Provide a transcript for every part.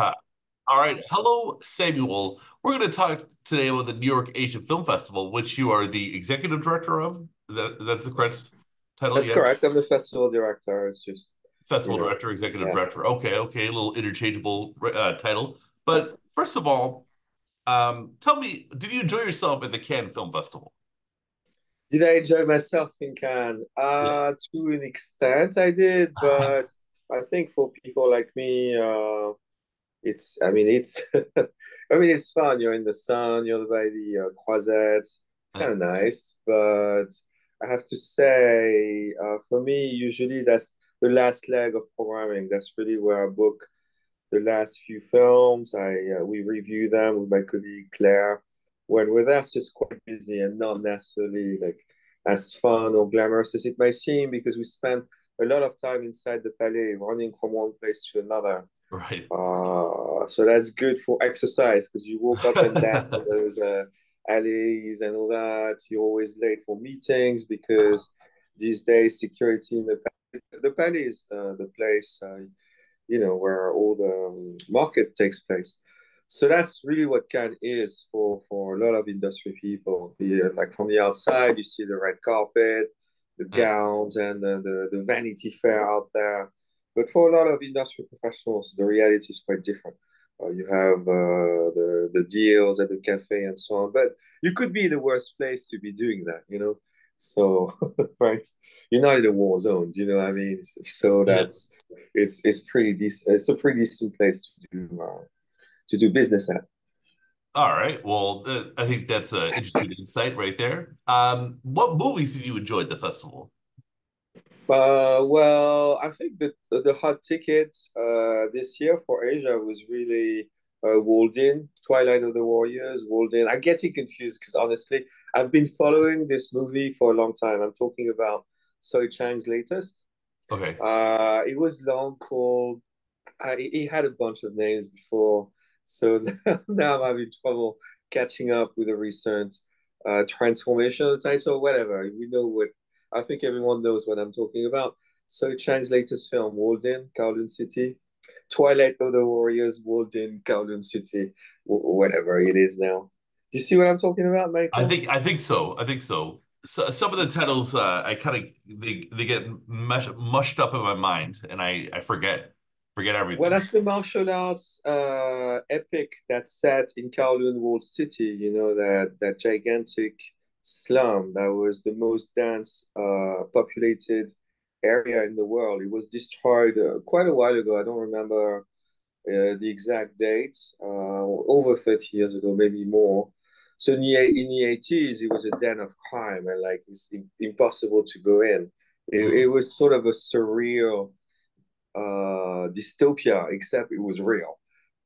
Huh. All right. Hello, Samuel. We're going to talk today about the New York Asian Film Festival, which you are the executive director of. That, that's the correct title? That's yeah? correct. I'm the festival director. It's just Festival you know, director, executive yeah. director. Okay, okay, a little interchangeable uh, title. But first of all, um, tell me, did you enjoy yourself at the Cannes Film Festival? Did I enjoy myself in Cannes? Yeah. Uh, to an extent, I did, but I think for people like me, uh, it's. I mean, it's. I mean, it's fun. You're in the sun. You're by the uh, Croisette. It's kind of nice, but I have to say, uh, for me, usually that's the last leg of programming. That's really where I book the last few films. I uh, we review them with my colleague Claire. When with us, it's just quite busy and not necessarily like as fun or glamorous as it may seem because we spend a lot of time inside the palais, running from one place to another. Right. Uh, so that's good for exercise because you walk up and down those uh, alleys and all that. You're always late for meetings because these days security in the the palais is uh, the place uh, you know where all the um, market takes place. So that's really what Cannes is for for a lot of industry people. The, like from the outside, you see the red carpet, the gowns, and the, the, the Vanity Fair out there. But for a lot of industry professionals, the reality is quite different. Uh, you have uh, the the deals at the cafe and so on. But you could be the worst place to be doing that, you know. So right, you're not in a war zone. Do you know what I mean? So Yeah. that's it's it's pretty decent. It's a pretty decent place to do uh, to do business at. All right. Well, th I think that's an interesting insight right there. Um, what movies did you enjoy at the festival? Uh, well, I think that the, the hot ticket uh, this year for Asia was really uh, Walled In, Twilight of the Warriors, Walled In. I'm getting confused because honestly, I've been following this movie for a long time. I'm talking about Soi Cheang's latest. Okay. Uh, it was long called. I, it had a bunch of names before, so now, now I'm having trouble catching up with the recent uh, transformation of the title. Whatever we know what I think everyone knows what I'm talking about. Soi Cheang's latest film, Walled In, Kowloon City, Twilight of the Warriors, Walled In, Kowloon City, whatever it is now. Do you see what I'm talking about, Mike? I think I think so. I think so. So some of the titles uh, I kind of they they get mush, mushed up in my mind and I I forget forget everything. Well, that's the martial arts uh, epic that's set in Kowloon Walled City. You know that that gigantic slum that was the most dense, uh, populated area in the world. It was destroyed uh, quite a while ago. I don't remember uh, the exact date. Uh, over thirty years ago, maybe more. So in the in the eighties, it was a den of crime, and like it's im- impossible to go in. It, it was sort of a surreal uh, dystopia, except it was real.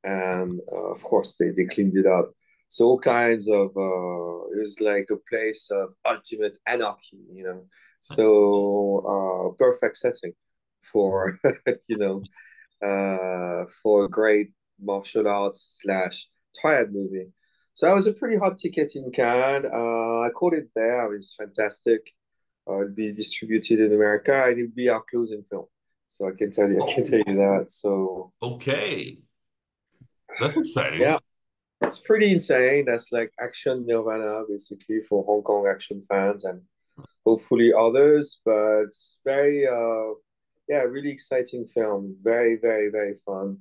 And uh, of course, they, they cleaned it up. So all kinds of uh, it was like a place of ultimate anarchy, you know. So uh, perfect setting for you know uh, for a great martial arts slash triad movie. So that was a pretty hot ticket in Cannes. Uh, I caught it there. It was fantastic. Uh, it'll be distributed in America and it'll be our closing film. So I can tell you, I can tell Oh, you that. So okay. That's exciting. yeah, it's pretty insane. That's like action nirvana basically for Hong Kong action fans and hopefully others. But very, uh, yeah, really exciting film. Very, very, very fun,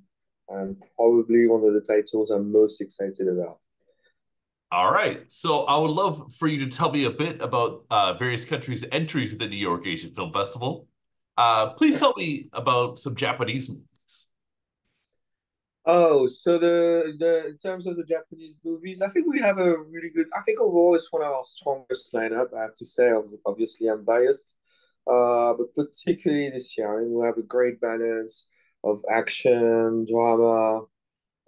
and probably one of the titles I'm most excited about. All right. So I would love for you to tell me a bit about uh, various countries' entries to the New York Asian Film Festival. Uh, please tell me about some Japanese. Oh, so the the in terms of the Japanese movies, I think we have a really good. I think overall it's one of our strongest lineup. I have to say, obviously I'm biased, uh, but particularly this year, I mean, we have a great balance of action, drama.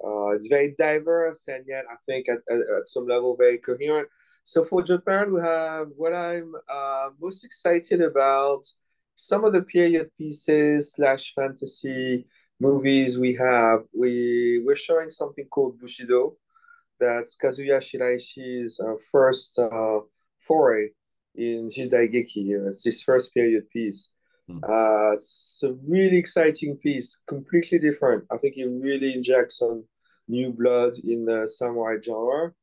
Uh, it's very diverse, and yet I think at, at, at some level very coherent. So for Japan, we have what I'm uh, most excited about. Some of the period pieces slash fantasy movies we have. We we're showing something called Bushido. That's Kazuya Shiraishi's uh, first uh, foray in Jidaigeki. It's his first period piece. Hmm. Uh, it's a really exciting piece, completely different. I think it really injects some new blood in the samurai genre.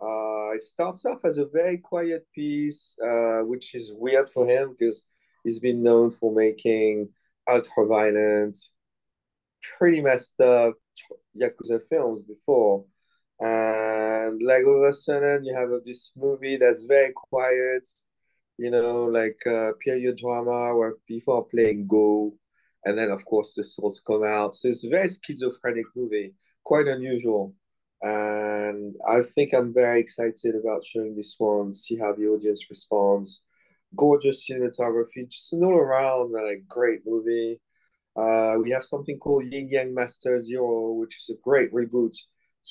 Uh, it starts off as a very quiet piece, uh, which is weird for him because he's been known for making ultra violent, pretty messed up Yakuza films before. And like all of a sudden, you have this movie that's very quiet, you know, like a period drama where people are playing Go. And then, of course, the souls come out. So it's a very schizophrenic movie, quite unusual. And I think I'm very excited about showing this one, see how the audience responds. Gorgeous cinematography, just an all around like great movie. Uh, we have something called Yin Yang Master Zero, which is a great reboot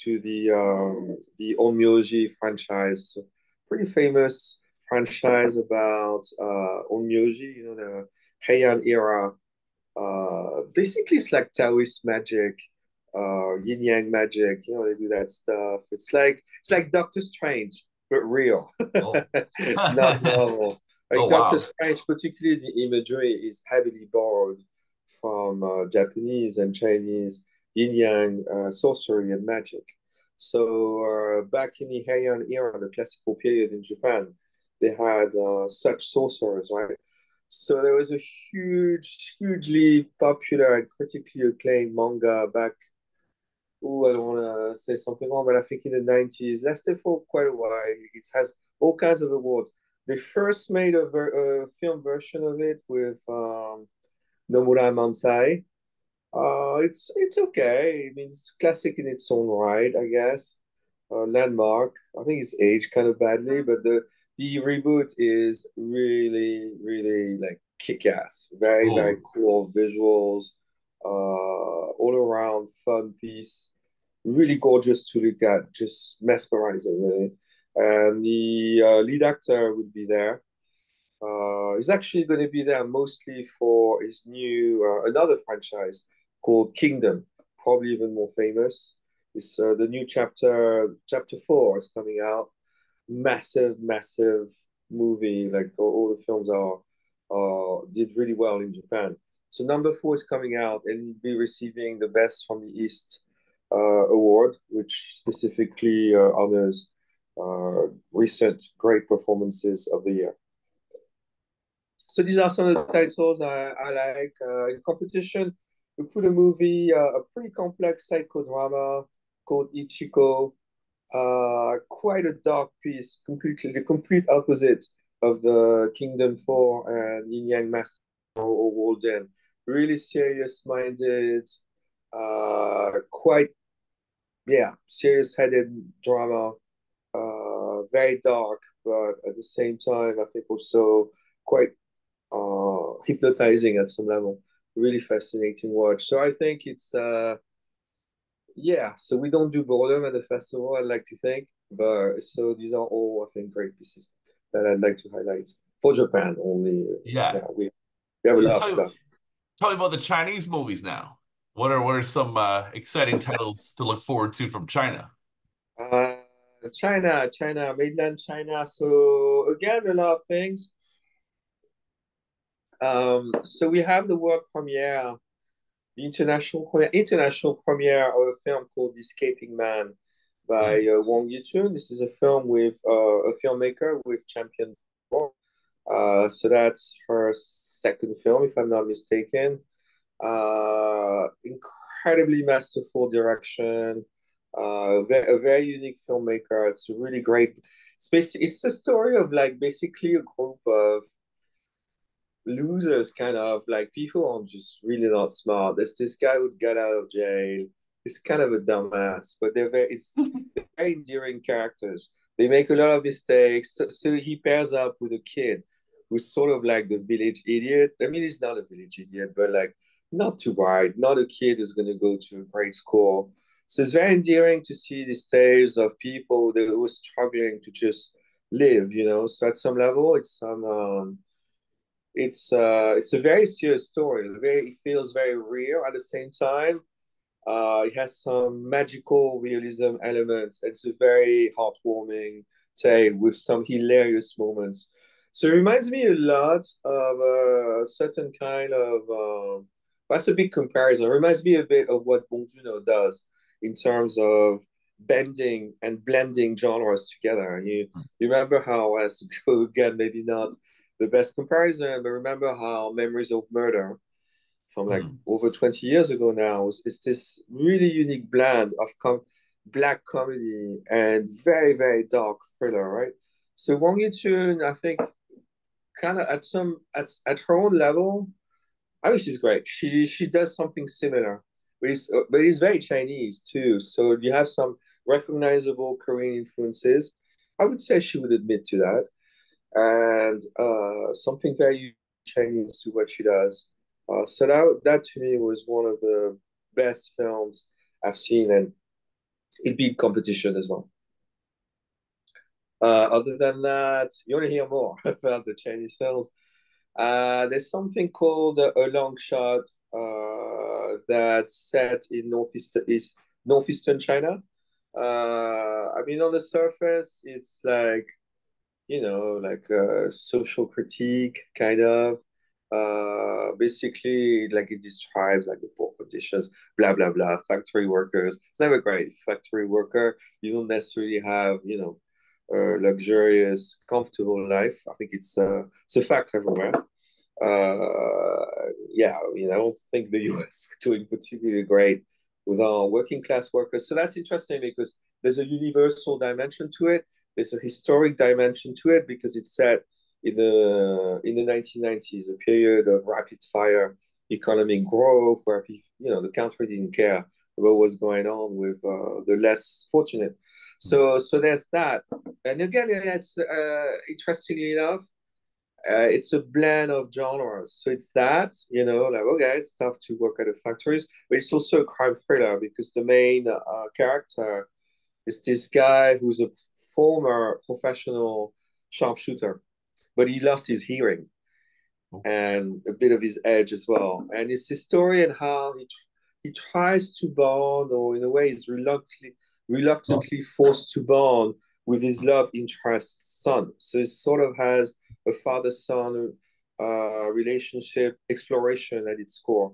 to the um, the Onmyoji franchise. So pretty famous franchise about uh, Onmyoji, you know, the Heian era. Uh, basically, it's like Taoist magic, uh, Yin Yang magic. You know, they do that stuff. It's like it's like Doctor Strange, but real, oh. not normal. Like oh, Doctor wow. Strange, particularly the imagery, is heavily borrowed from uh, Japanese and Chinese yin yang uh, sorcery and magic. So uh, back in the Heian era, the classical period in Japan, they had uh, such sorcerers, right? So there was a huge, hugely popular and critically acclaimed manga back. Oh, I don't want to say something wrong, but I think in the nineties, lasted for quite a while. It has all kinds of awards. They first made a, ver- a film version of it with um, Nomura Mansai. Uh, it's it's okay. I mean, it's classic in its own right, I guess. Uh, landmark. I think it's aged kind of badly, but the the reboot is really really like kick ass. Very very cool visuals. Uh, all around fun piece. Really gorgeous to look at. Just mesmerizing, really. And the uh, lead actor would be there. Uh, he's actually going to be there mostly for his new uh, another franchise called Kingdom, probably even more famous. It's uh, the new chapter. Chapter four is coming out. Massive, massive movie. Like all, all the films are, uh, did really well in Japan. So number four is coming out, and he'll be receiving the Best from the East uh, award, which specifically uh, honors uh, recent great performances of the year. So these are some of the titles I, I like. Uh, in competition, we put a movie, uh, a pretty complex psychodrama called Ichiko. Uh, quite a dark piece, completely the complete opposite of the Kingdom 4 and Yin Yang Master or Walled In. Really serious minded, uh, quite, yeah, serious headed drama. Uh, very dark, but at the same time, I think also quite uh, hypnotizing at some level. Really fascinating watch. So I think it's uh, yeah. So we don't do boredom at the festival. I'd like to think, but so these are all I think great pieces that I'd like to highlight for Japan only. Yeah, yeah we, we have a lot of stuff. tell me about the Chinese movies now. What are what are some uh, exciting titles to look forward to from China? Uh, China, China, mainland China. So again, a lot of things. Um, so we have the world premiere, the international international premiere of a film called The Escaping Man by mm. uh, Wong Yichun. This is a film with uh, a filmmaker with Champion. Uh, so that's her second film, if I'm not mistaken. Uh, incredibly masterful direction. Uh, a very unique filmmaker. It's a really great. It's basically, it's a story of like basically a group of losers kind of like people are just really not smart. There's this guy who got out of jail. He's kind of a dumbass, but they're very it's very endearing characters. They make a lot of mistakes. So, so he pairs up with a kid who's sort of like the village idiot. I mean, he's not a village idiot, but like not too bright, not a kid who's going to go to a great school. So it's very endearing to see these tales of people that were struggling to just live, you know. So at some level, it's some um, it's uh, it's a very serious story. Very, it feels very real at the same time. Uh, it has some magical realism elements. It's a very heartwarming tale with some hilarious moments. So it reminds me a lot of a certain kind of. Uh, that's a big comparison. It reminds me a bit of what Bong Joon-ho does in terms of bending and blending genres together. You you remember how, as again, maybe not the best comparison, but remember how Memories of Murder from like mm. over 20 years ago now is, is this really unique blend of com- black comedy and very, very dark thriller, right? So Wong Ye-chun, I think, kind of at some at, at her own level, I think she's great. She she does something similar, but it's but it's very Chinese too. So you have some recognizable Korean influences. I would say she would admit to that, and uh, something very Chinese to what she does. Uh, so that that to me was one of the best films I've seen, and it beat competition as well. Uh, other than that, you want to hear more about the Chinese films? Uh, there's something called uh, a long shot uh, that's set in northeastern East, northeastern China. Uh, I mean, on the surface, it's like you know, like a social critique, kind of. Uh, basically, like it describes like the poor conditions, blah blah blah. Factory workers. It's never great. Factory worker. You don't necessarily have, you know, a luxurious, comfortable life. I think it's uh, it's a fact everywhere. Uh, yeah, I mean, I don't think the US doing particularly great with our working class workers. So that's interesting because there's a universal dimension to it. There's a historic dimension to it because it's set in the in the 1990s, a period of rapid fire economic growth where you know the country didn't care about what's going on with uh, the less fortunate. So so there's that, and again, it's uh, interestingly enough, uh, it's a blend of genres. So it's that, you know, like, okay, it's tough to work at the factories, but it's also a crime thriller because the main uh, character is this guy who's a former professional sharpshooter, but he lost his hearing and a bit of his edge as well. And it's his story and how he, he tries to bond, or in a way, is reluctantly, reluctantly forced to bond with his love interest's son. So it sort of has a father son uh, relationship exploration at its core.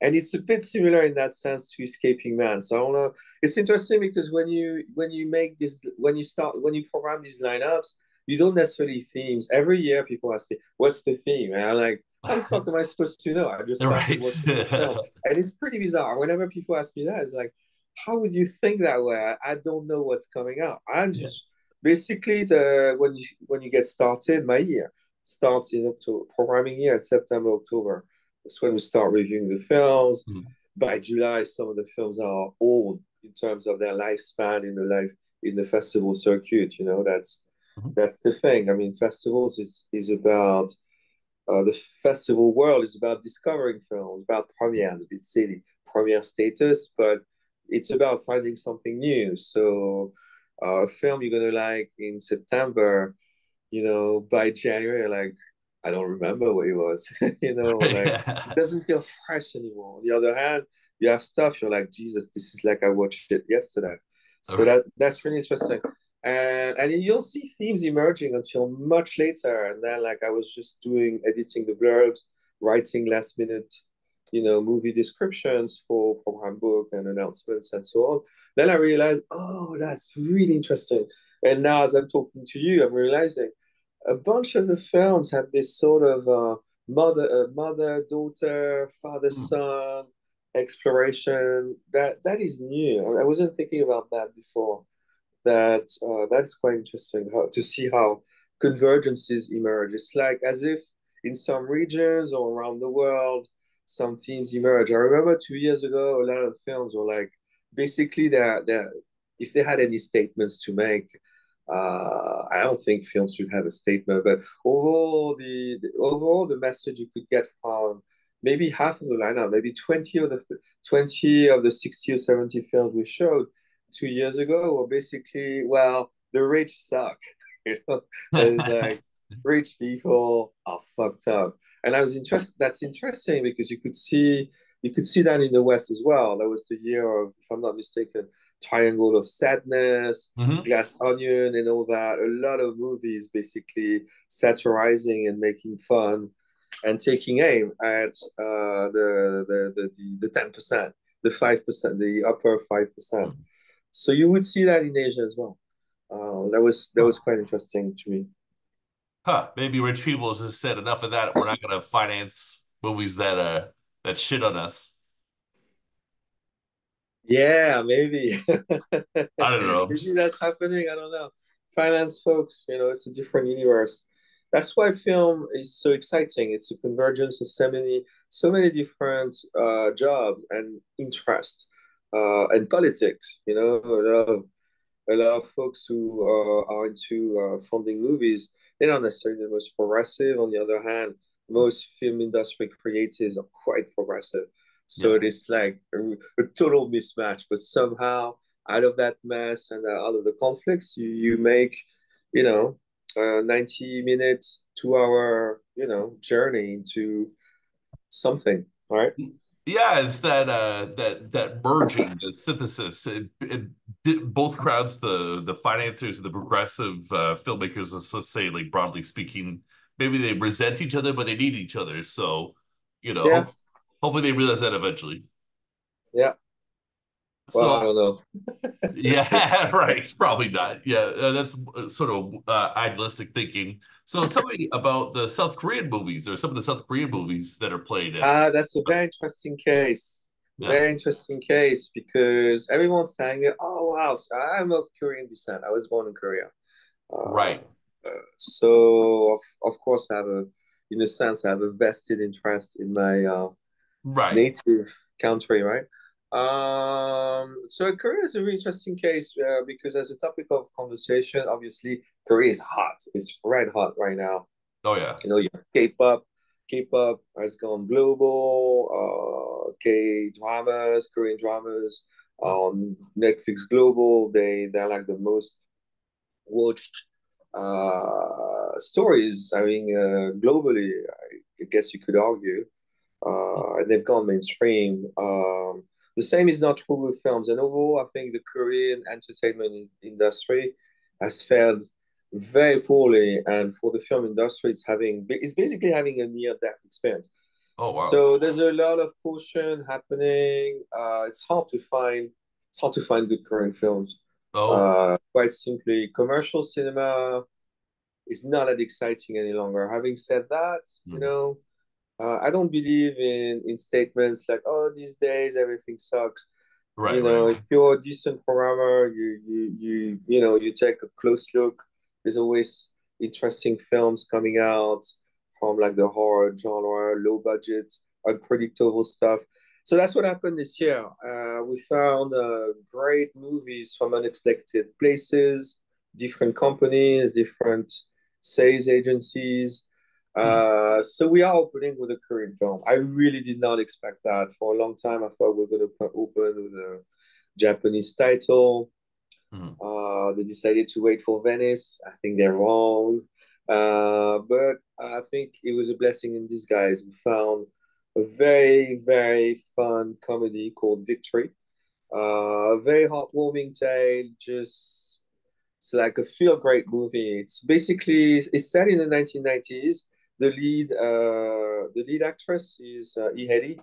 And it's a bit similar in that sense to Escaping Man. So I don't know. It's interesting because when you when you make this when you start when you program these lineups, you don't necessarily themes. Every year people ask me, what's the theme? And I'm like, how the fuck am I supposed to know? I just right. and it's pretty bizarre. Whenever people ask me that, it's like, how would you think that way? I, don't know what's coming out. I'm just basically the when you when you get started, my year starts in October, programming year in September, October. That's when we start reviewing the films. Mm. By July, some of the films are old in terms of their lifespan in the life in the festival circuit. You know, that's mm-hmm. that's the thing. I mean, festivals is is about uh, the festival world is about discovering films, about premieres, a bit silly premiere status, but it's about finding something new. So uh, a film you're gonna like in September, you know, by January, like I don't remember what it was. you know, like it doesn't feel fresh anymore. On the other hand, you have stuff you're like, Jesus, this is like I watched it yesterday. So right. that that's really interesting. And and you'll see themes emerging until much later. And then like I was just doing editing the blurbs, writing last minute, you know, movie descriptions for program book and announcements and so on. Then I realized, oh, that's really interesting. And now, as I'm talking to you, I'm realizing a bunch of the films have this sort of uh, mother, uh, mother, daughter, father, mm. son exploration. That that is new. I wasn't thinking about that before. That uh, that's quite interesting how, to see how convergences emerge. It's like as if in some regions or around the world, some themes emerge. I remember two years ago, a lot of films were like basically they're, they're if they had any statements to make uh, I don't think films should have a statement, but overall the, the, overall the message you could get from maybe half of the lineup, maybe twenty of the twenty of the sixty or seventy films we showed two years ago were basically well the rich suck, you know, it's like rich people are fucked up, and I was interested. That's interesting because you could see you could see that in the West as well. That was the year of, if I'm not mistaken, Triangle of Sadness, mm-hmm. Glass Onion, and all that. A lot of movies basically satirizing and making fun and taking aim at uh, the, the, the, the 10%, the 5%, the upper 5%. Mm-hmm. So you would see that in Asia as well. Uh, that was that was quite interesting to me. Huh? Maybe rich people just said enough of that. We're not going to finance movies that uh that shit on us. Yeah, maybe. I don't know. maybe that's happening. I don't know. Finance folks, you know, it's a different universe. That's why film is so exciting. It's a convergence of so many, so many different uh, jobs and interests uh, and politics. You know, a lot of a lot of folks who uh, are into uh, funding movies. They're not necessarily the most progressive. On the other hand, most film industry creatives are quite progressive. So yeah. it is like a, a, total mismatch. But somehow, out of that mess and uh, out of the conflicts, you, you make, you know, a 90 minute, two hour, you know, journey into something, right? Yeah, it's that uh, that that merging, the synthesis. It, it, both crowds, the the financiers, the progressive uh, filmmakers, let's say, like broadly speaking, maybe they resent each other, but they need each other. So, you know, yeah. Hopefully they realize that eventually. Yeah. Well, so I don't know. yeah, right. Probably not. Yeah, uh, that's uh, sort of uh, idealistic thinking. So tell me about the South Korean movies or some of the South Korean movies that are played. Ah, uh, that's a very interesting case. Yeah. Very interesting case because everyone's saying, "Oh wow, so I'm of Korean descent. I was born in Korea." Uh, right. Uh, so of, of course, I have a, in a sense, I have a vested interest in my uh, right native country, right? Um, so Korea is a really interesting case uh, because as a topic of conversation, obviously Korea is hot. It's red hot right now. Oh yeah. You know, you K-pop. K-pop has gone global. Uh, K dramas, Korean dramas on Netflix Global. They they're like the most watched uh, stories. I mean, uh, globally, I guess you could argue, uh, and they've gone mainstream. Um, the same is not true with films. And overall, I think the Korean entertainment industry has fared very poorly. And for the film industry, it's having it's basically having a near death experience. Oh wow! So there's a lot of caution happening. Uh, it's hard to find it's hard to find good Korean films. Oh. Uh, quite simply, commercial cinema is not that exciting any longer. Having said that, mm. you hmm. know, uh, I don't believe in in statements like, "Oh, these days everything sucks." Right. You know, right. if you're a decent programmer, you you you you know you take a close look. There's always interesting films coming out from like the horror genre, low budget, unpredictable stuff. So that's what happened this year. Uh, we found uh, great movies from unexpected places, different companies, different sales agencies uh, so we are opening with a Korean film. I really did not expect that. For a long time, I thought we are going to open with a Japanese title. Mm. Uh, they decided to wait for Venice. I think they're wrong. Uh, but I think it was a blessing in disguise. We found a very, very fun comedy called Victory. Uh, a very heartwarming tale, just it's like a feel great movie. It's basically it's set in the 1990s the lead uh, the lead actress is uh, Hyeri,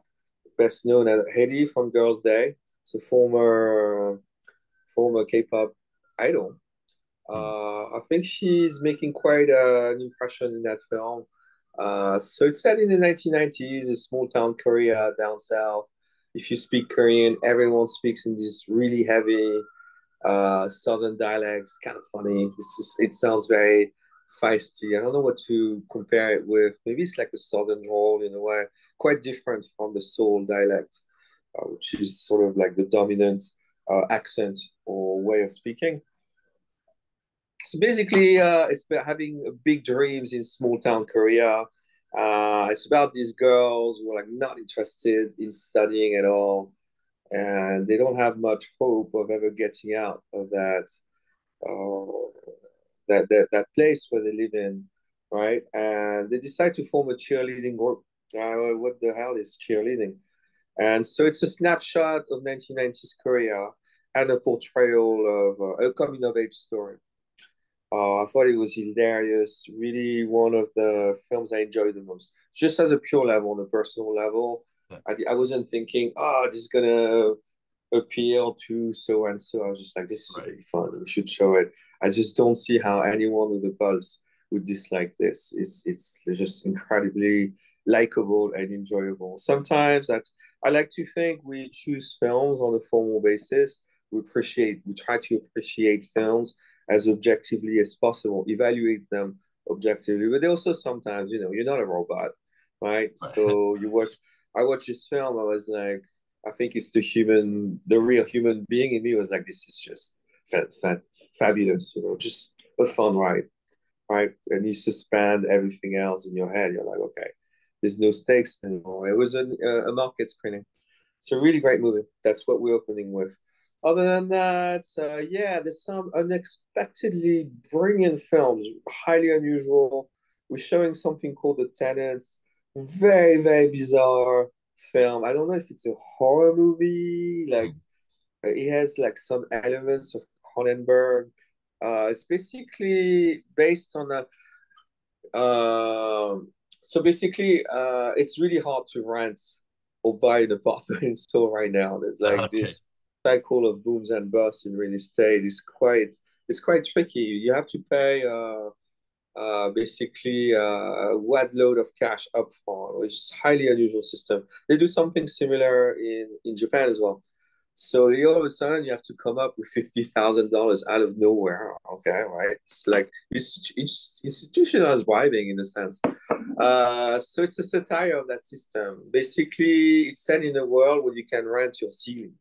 best known as Hyeri from Girls' Day. It's a former former K-pop idol. Uh, I think she's making quite an impression in that film. Uh, so it's set in the 1990s, a small town Korea down south. If you speak Korean, everyone speaks in this really heavy uh, southern dialects. Kind of funny. It's just, it sounds very feisty. I don't know what to compare it with. Maybe it's like a southern drawl in a way, quite different from the Seoul dialect, uh, which is sort of like the dominant uh, accent or way of speaking. So basically, uh, it's about having big dreams in small town Korea. Uh, it's about these girls who are like not interested in studying at all, and they don't have much hope of ever getting out of that uh, that, that, that place where they live in, right? And they decide to form a cheerleading group. Uh, what the hell is cheerleading? And so it's a snapshot of 1990s Korea and a portrayal of uh, a coming of age story. Uh, I thought it was hilarious. Really, one of the films I enjoyed the most. Just as a pure level, on a personal level. I, I wasn't thinking, oh, this is gonna appeal to so and so. I was just like, this is right. really fun. We should show it. I just don't see how anyone with the pulse would dislike this. It's it's just incredibly likable and enjoyable. Sometimes that I like to think we choose films on a formal basis. We appreciate, we try to appreciate films as objectively as possible, evaluate them objectively. But also sometimes, you know, you're not a robot, right? So you watch. I watched this film. I was like, I think it's the human, the real human being in me was like, this is just fa- fa- fabulous, you know, just a fun ride, right? And you suspend everything else in your head. You're like, okay, there's no stakes anymore. It was a, a market screening. It's a really great movie. That's what we're opening with. Other than that, uh, yeah, there's some unexpectedly brilliant films, highly unusual. We're showing something called The Tenants. Very, very bizarre film. I don't know if it's a horror movie. Like mm. it has like some elements of Cronenberg. Uh, it's basically based on a. Uh, so basically, uh, it's really hard to rent or buy an apartment in Seoul right now. There's like okay. this cycle of booms and busts in real estate. It's quite it's quite tricky. You have to pay. Uh, uh, basically uh, a wad load of cash upfront, which is highly unusual system. They do something similar in, in Japan as well. So all of a sudden you have to come up with fifty thousand dollars out of nowhere. Okay, right? It's like it's, institutionalized bribing in a sense. Uh, so it's a satire of that system. Basically, it's set in a world where you can rent your ceiling,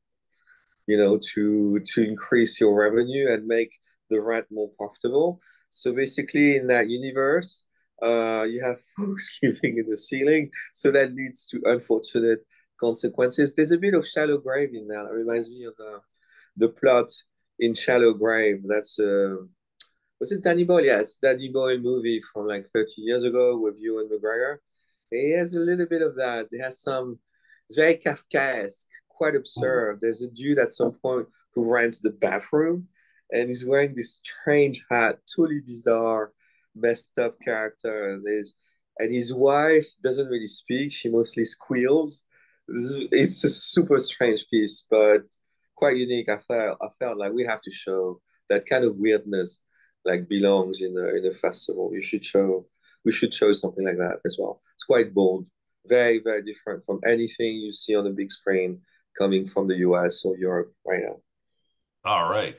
you know, to to increase your revenue and make the rent more profitable. So basically, in that universe, uh, you have folks living in the ceiling, so that leads to unfortunate consequences. There's a bit of Shallow Grave in. That reminds me of the the plot in Shallow Grave. That's uh, was it Danny Boyle? It's Danny Boyle movie from like 30 years ago with Ewan McGregor. It has a little bit of that. It has some. It's very Kafkaesque, quite absurd. There's a dude at some point who rents the bathroom and he's wearing this strange hat, totally bizarre, messed up character. And his and his wife doesn't really speak; she mostly squeals. It's a super strange piece, but quite unique. I felt I felt like we have to show that kind of weirdness, like belongs in a in a festival. You should show we should show something like that as well. It's quite bold, very very different from anything you see on the big screen coming from the US or Europe right now. All right.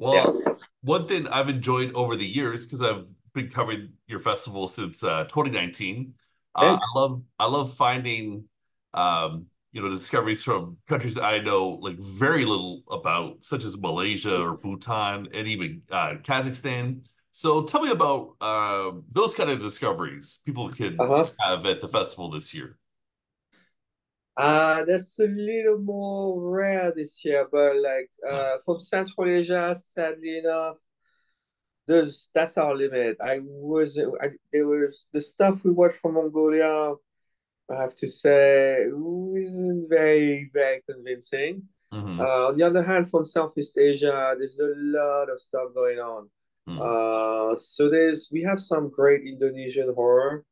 Well, yeah. one thing I've enjoyed over the years because I've been covering your festival since uh, 2019. Uh, I love I love finding um, you know discoveries from countries I know like very little about, such as Malaysia or Bhutan and even uh, Kazakhstan. So tell me about uh, those kind of discoveries people can uh-huh. have at the festival this year. Uh, that's a little more rare this year, but like uh, from Central Asia, sadly enough, there's that's our limit. I was I, there was the stuff we watched from Mongolia. I have to say, isn't very very convincing. Mm-hmm. Uh, on the other hand, from Southeast Asia, there's a lot of stuff going on. Mm-hmm. Uh, so there's we have some great Indonesian horror.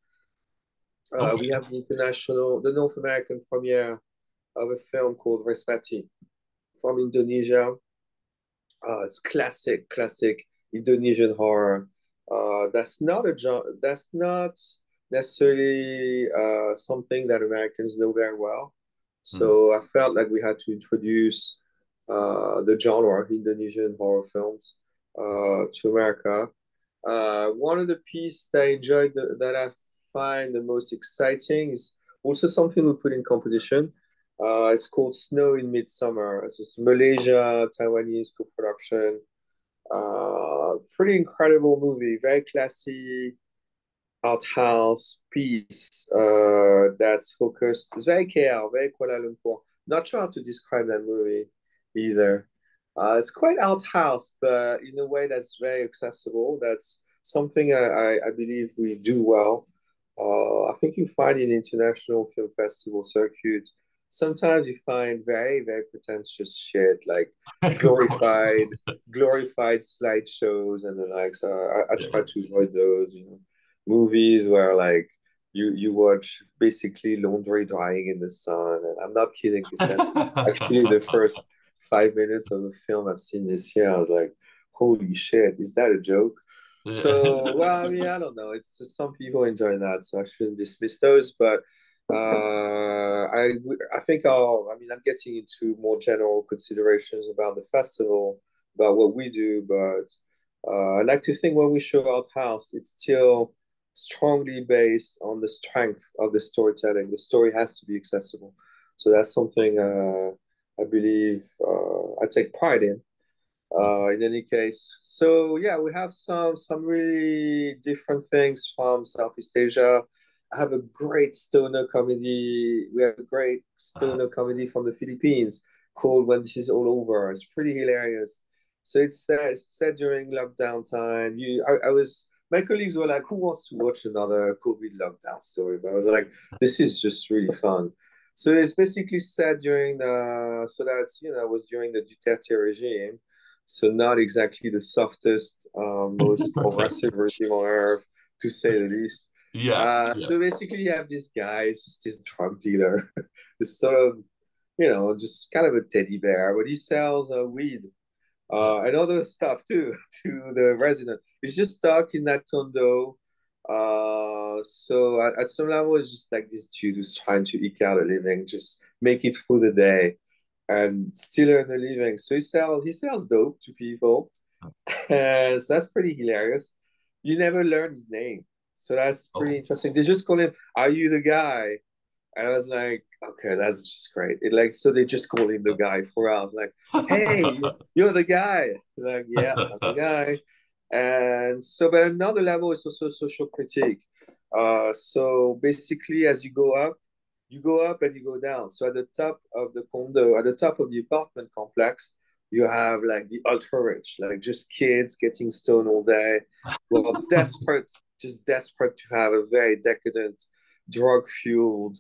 Uh, okay. We have the international, the North American premiere of a film called Respati from Indonesia. Uh, it's classic, classic Indonesian horror. Uh, that's not a that's not necessarily uh, something that Americans know very well. So mm. I felt like we had to introduce uh, the genre of Indonesian horror films uh, to America. Uh, one of the pieces that I enjoyed the, that I find the most exciting is also something we put in competition. Uh, it's called Snow in Midsummer. It's a Malaysia Taiwanese co-production. Uh, pretty incredible movie, very classy art house piece uh, that's focused. It's very KL, very Kuala Lumpur. Not sure how to describe that movie either. Uh, it's quite art house, but in a way that's very accessible. That's something I, I, I believe we do well. Uh, I think you find in international film festival circuit sometimes you find very very pretentious shit like glorified glorified slideshows and the like. So I, I try to avoid those. You know, movies where like you you watch basically laundry drying in the sun, and I'm not kidding because that's actually the first five minutes of a film I've seen this year. I was like, holy shit, is that a joke? So well, I mean, I don't know. It's just, some people enjoy that, so I shouldn't dismiss those. But uh, I I think I'll. I mean, I'm getting into more general considerations about the festival, about what we do. But uh, I like to think when we show Art House, it's still strongly based on the strength of the storytelling. The story has to be accessible. So that's something uh, I believe uh, I take pride in. Uh, in any case, so yeah, we have some some really different things from Southeast Asia. I have a great stoner comedy. We have a great stoner uh-huh. comedy from the Philippines called When This Is All Over. It's pretty hilarious. So it's set, it's set during lockdown time. You, I, I was my colleagues were like, "Who wants to watch another COVID lockdown story?" But I was like, "This is just really fun." So it's basically set during the so that's you know was during the Duterte regime, so not exactly the softest, uh, most progressive regime on earth, to say the least. Yeah, uh, yeah. So basically, you have this guy, it's just this drug dealer, this sort of, you know, just kind of a teddy bear, but he sells uh, weed uh, and other stuff too to the resident. He's just stuck in that condo. Uh, so at, at some level, it's just like this dude who's trying to eke out a living, just make it through the day, and still earn a living. So he sells he sells dope to people, and so that's pretty hilarious. You never learn his name, so that's pretty oh. interesting. They just call him "Are you the guy?" And I was like, okay, that's just great. It like so they just call him the guy for hours. Like, hey, you're the guy. Like, yeah, I'm the guy. And so, but another level is also social critique. Uh, so basically, as you go up, you go up and you go down. So at the top of the condo, at the top of the apartment complex, you have like the ultra rich, like just kids getting stoned all day, well, desperate, just desperate to have a very decadent, drug fueled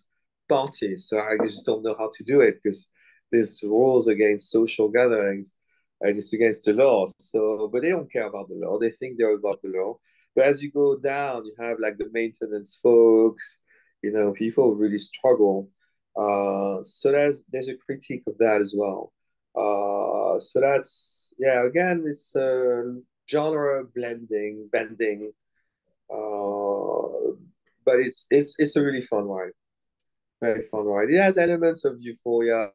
party. So I just don't know how to do it because there's rules against social gatherings and it's against the law. So, but they don't care about the law. They think they're above the law. But as you go down, you have like the maintenance folks, you know, people really struggle. Uh, so there's there's a critique of that as well. Uh, so that's yeah. Again, it's a genre blending, bending, uh, but it's it's it's a really fun ride very fun ride. It has elements of Euphoria.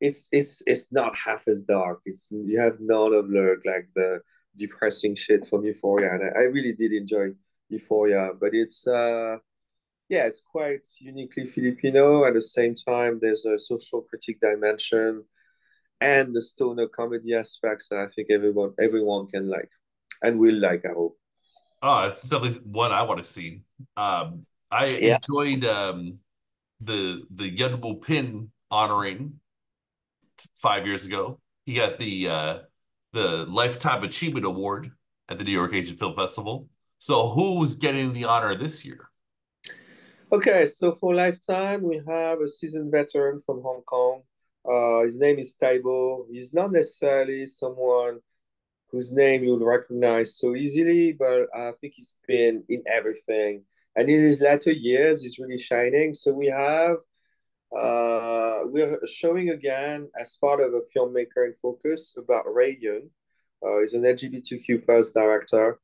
It's it's it's not half as dark. It's you have none of the like the depressing shit from Euphoria, and I, I really did enjoy Euphoria. But it's uh yeah, it's quite uniquely Filipino. At the same time, there's a social critique dimension and the stoner comedy aspects that I think everyone everyone can like and will like. I hope. Oh, it's definitely one I want to see. Um, I yeah. enjoyed um, the the Yuen Woo-ping honoring five years ago. He got the uh, the Lifetime Achievement Award at the New York Asian Film Festival. So who's getting the honor this year? Okay, so for Lifetime, we have a seasoned veteran from Hong Kong. Uh, his name is Tai Bo. He's not necessarily someone whose name you'll recognize so easily, but I think he's been in everything and in his latter years he's really shining so we have uh, we're showing again as part of a filmmaker in focus about Ray Yeung. Uh, he's an LGBTQ plus director.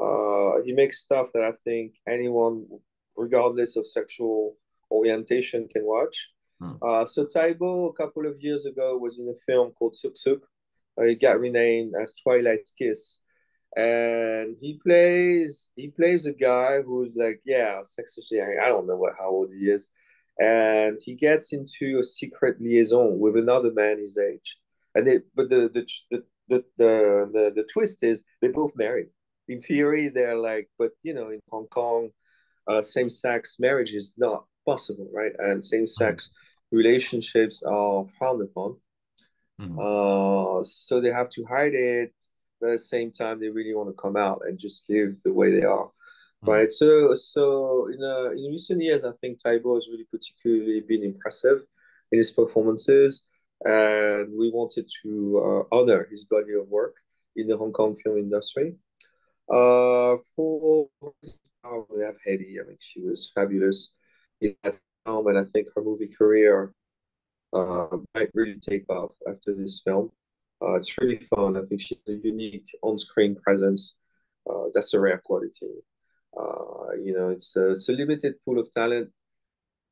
Uh, he makes stuff that I think anyone, regardless of sexual orientation, can watch. Hmm. Uh, so Tai Bo, a couple of years ago, was in a film called Suk Suk. Uh, it got renamed as Twilight's Kiss and he plays he plays a guy who's like yeah sexually I don't know what how old he is, and he gets into a secret liaison with another man his age, and they but the the the the the, the, the twist is they both married. In theory, they're like, but you know, in Hong Kong, uh, same sex marriage is not possible, right? And same sex mm-hmm. relationships are frowned upon. Mm-hmm. Uh, so they have to hide it but at the same time they really want to come out and just live the way they are mm-hmm. right so so in uh, in recent years i think Tai Bo has really particularly been impressive in his performances, and we wanted to uh, honor his body of work in the Hong Kong film industry. Uh, for oh, we have Hyeri. I mean, she was fabulous in that film, and I think her movie career uh, might really take off after this film. Uh, it's really fun. I think she's a unique on-screen presence. Uh, that's a rare quality. Uh, you know, it's a, it's a limited pool of talent,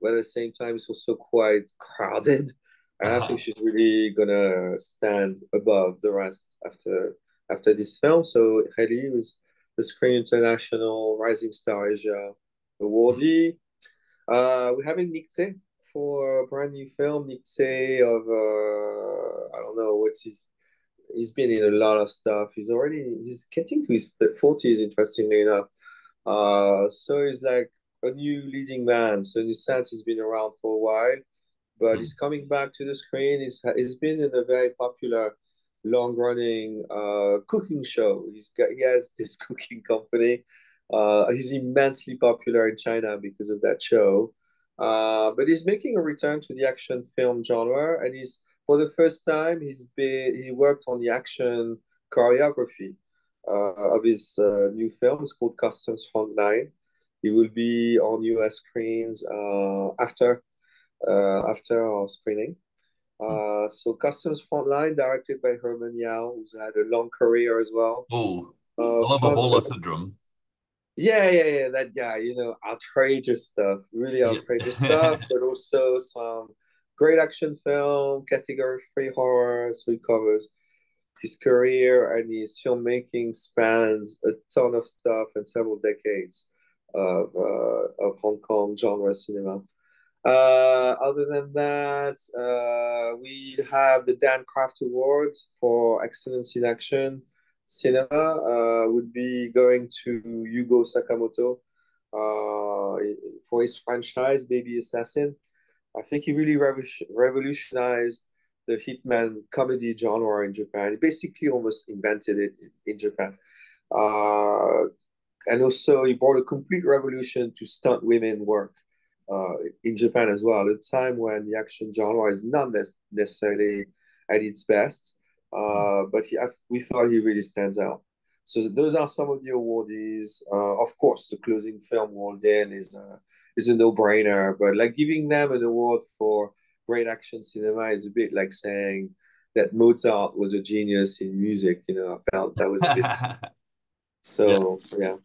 but at the same time, it's also quite crowded. And uh-huh. I think she's really gonna stand above the rest after after this film. So Hyeri was the Screen International Rising Star Asia awardee. Uh, we're having Nick Tse for a brand new film. Nick Tse of uh, I don't know what's his. He's been in a lot of stuff. He's already he's getting to his forties. Interestingly enough, uh, so he's like a new leading man. So in a sense, he's been around for a while, but he's coming back to the screen. He's he's been in a very popular long running uh, cooking show. He's got he has this cooking company. Uh, he's immensely popular in China because of that show. Uh, but he's making a return to the action film genre, and he's for the first time he's been he worked on the action choreography uh, of his uh, new film. It's called Customs Frontline. He will be on US screens uh, after uh, after our screening. Uh, so Customs Frontline, directed by Herman Yau, who's had a long career as well. Oh, uh, I love Ebola syndrome. Yeah, yeah, yeah. That guy, you know, outrageous stuff, really outrageous yeah. stuff, but also some great action film, category three horror. So he covers his career and his filmmaking spans a ton of stuff and several decades of uh, of Hong Kong genre cinema. Uh, other than that, uh, we have the Dan Craft Award for Excellence in Action Cinema. Uh, would be going to Yugo Sakamoto uh, for his franchise Baby Assassin. I think he really revolutionized the hitman comedy genre in Japan. He basically almost invented it in Japan. Uh, and also, he brought a complete revolution to stunt women work uh, in Japan as well, a time when the action genre is not necessarily at its best. Uh, but he, we thought he really stands out. So those are some of the awardees. Uh, of course, the closing film Walled In is a, is a no-brainer, but like giving them an award for great action cinema is a bit like saying that Mozart was a genius in music. You know, I felt that was a bit. so, yeah. so yeah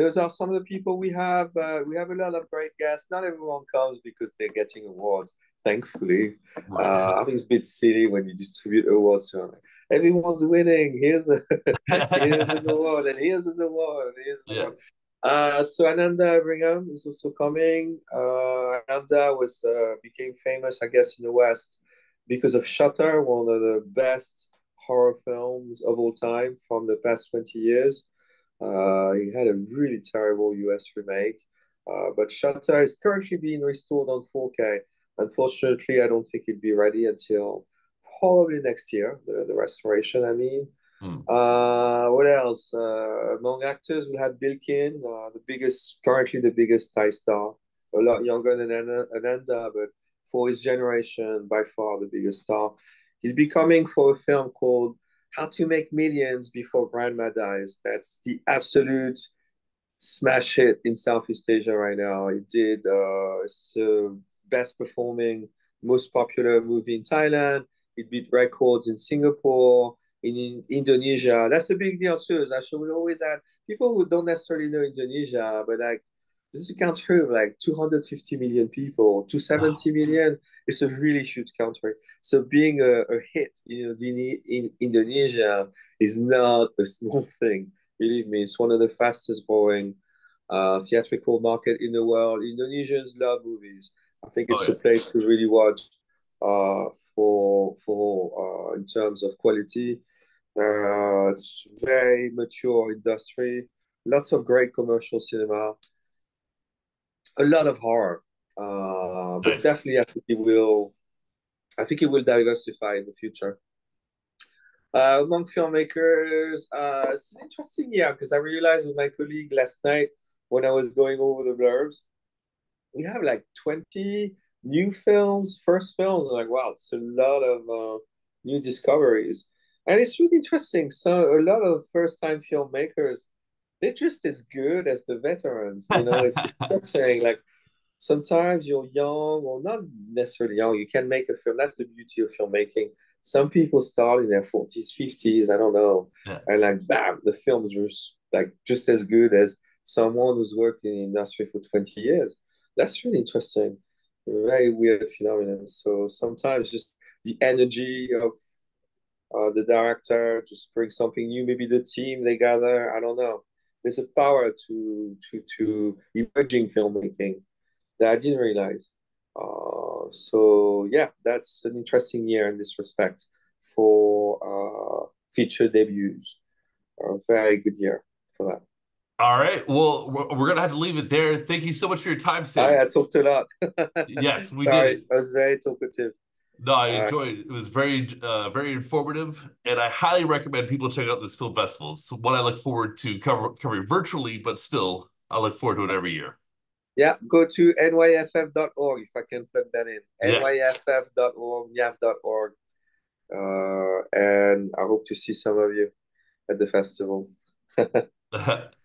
those are some of the people we have. Uh, we have a lot of great guests. Not everyone comes because they're getting awards, thankfully. Uh, I think it's a bit silly when you distribute awards. So everyone's winning. Here's a here's an award, and here's an award, here's an yeah. award. Uh, so Ananda Everingham is also coming. Uh, Ananda was uh, became famous, I guess, in the West because of Shutter, one of the best horror films of all time from the past 20 years. Uh, he had a really terrible US remake, uh, but Shutter is currently being restored on 4K. Unfortunately, I don't think it'll be ready until probably next year, the, the restoration, I mean. Hmm. Uh, what else? Uh, among actors, we have Billkin, uh, the biggest, currently the biggest Thai star, a lot younger than Ananda, but for his generation, by far the biggest star. He'll be coming for a film called how to Make Millions Before Grandma Dies. That's the absolute smash hit in Southeast Asia right now. It did, uh, it's the best performing, most popular movie in Thailand. It beat records in Singapore, in, in Indonesia. That's a big deal too. Is I should always add people who don't necessarily know Indonesia, but like this is a country of like 250 million people, 270 wow. million. It's a really huge country. So being a, a hit you know, in, in Indonesia is not a small thing. Believe me, it's one of the fastest growing uh, theatrical market in the world. Indonesians love movies. I think it's oh, yeah. a place to really watch uh, for for uh, in terms of quality. Uh, it's very mature industry. Lots of great commercial cinema a lot of horror, uh, but nice. definitely I think it will. I think it will diversify in the future. Uh, among filmmakers, uh, it's interesting, yeah, because I realized with my colleague last night when I was going over the blurbs, we have like 20 new films, first films. I'm like, wow, it's a lot of uh, new discoveries, and it's really interesting. So a lot of first-time filmmakers, they're just as good as the veterans. You know, it's, it's saying Like sometimes you're young, or not necessarily young. You can make a film. That's the beauty of filmmaking. Some people start in their forties, fifties. I don't know, yeah. and like bam, the film's just like just as good as someone who's worked in the industry for twenty years. That's really interesting very weird phenomenon. So sometimes just the energy of uh, the director just bring something new. Maybe the team they gather. I don't know. There's a power to to to emerging filmmaking that I didn't realize. Uh, so yeah, that's an interesting year in this respect for uh, feature debuts. A very good year for that. All right. Well, we're, we're gonna have to leave it there. Thank you so much for your time, Sid. I, I talked a lot. yes, we Sorry, did. I was very talkative. No, I enjoyed it. It was very, uh, very informative, and I highly recommend people check out this film festival. It's one I look forward to cover, covering virtually, but still, I look forward to it every year. Yeah, go to nyff.org if I can plug that in. Yeah. nyff.org. Uh, and I hope to see some of you at the festival.